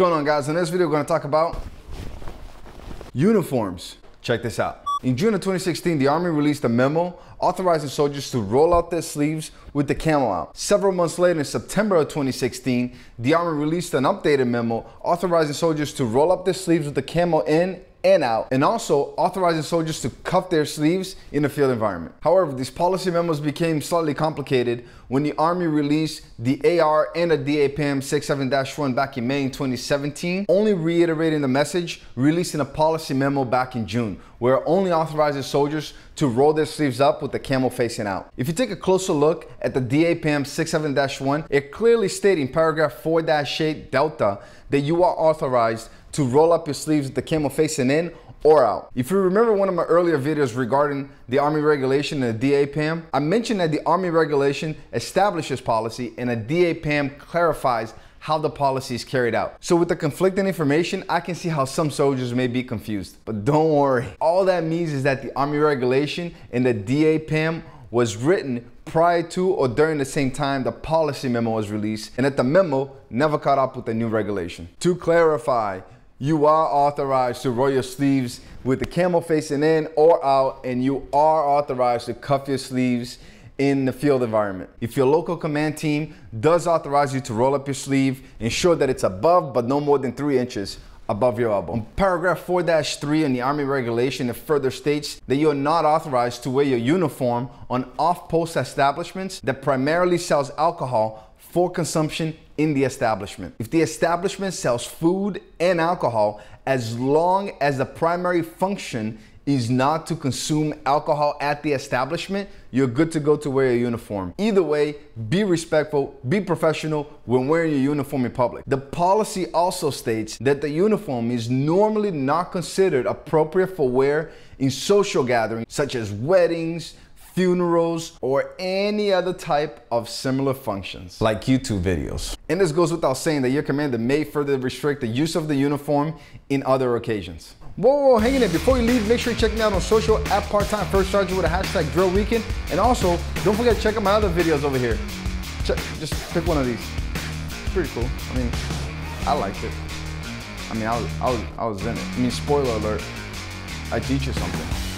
going on guys? In this video we're going to talk about uniforms. Check this out. In June of 2016, the Army released a memo authorizing soldiers to roll out their sleeves with the camo out. Several months later, in September of 2016, the Army released an updated memo authorizing soldiers to roll up their sleeves with the camo in and out, and also authorizing soldiers to cuff their sleeves in a field environment. However, these policy memos became slightly complicated when the Army released the AR and the DA PAM 67-1 back in May 2017, only reiterating the message, releasing a policy memo back in June, where only authorizes soldiers to roll their sleeves up with the camo facing out. If you take a closer look at the DA PAM 67-1, it clearly states in paragraph 4-8 Delta that you are authorized to roll up your sleeves with the camo facing in or out. If you remember one of my earlier videos regarding the Army regulation and the DA PAM, I mentioned that the Army regulation establishes policy and the DA PAM clarifies how the policy is carried out. So with the conflicting information, I can see how some soldiers may be confused. But don't worry. All that means is that the Army regulation and the DA PAM was written prior to or during the same time the policy memo was released and that the memo never caught up with the new regulation. To clarify, you are authorized to roll your sleeves with the camo facing in or out, and you are authorized to cuff your sleeves in the field environment. If your local command team does authorize you to roll up your sleeve, ensure that it's above but no more than three inches above your elbow. In paragraph 4-3 in the Army regulation, it further states that you are not authorized to wear your uniform on off-post establishments that primarily sells alcohol for consumption in the establishment. If the establishment sells food and alcohol, as long as the primary function is not to consume alcohol at the establishment, you're good to go to wear a uniform. Either way, be respectful, be professional when wearing your uniform in public. The policy also states that the uniform is normally not considered appropriate for wear in social gatherings such as weddings, funerals, or any other type of similar functions, like YouTube videos. And this goes without saying that your commander may further restrict the use of the uniform in other occasions. Whoa, whoa, hang in there. Before you leave, make sure you check me out on social at part-time first sergeant with a hashtag drill weekend. And also, don't forget to check out my other videos over here. Check, just pick one of these. It's pretty cool. I mean, I liked it. I mean, I was, I was, I was in it. I mean, spoiler alert, I teach you something.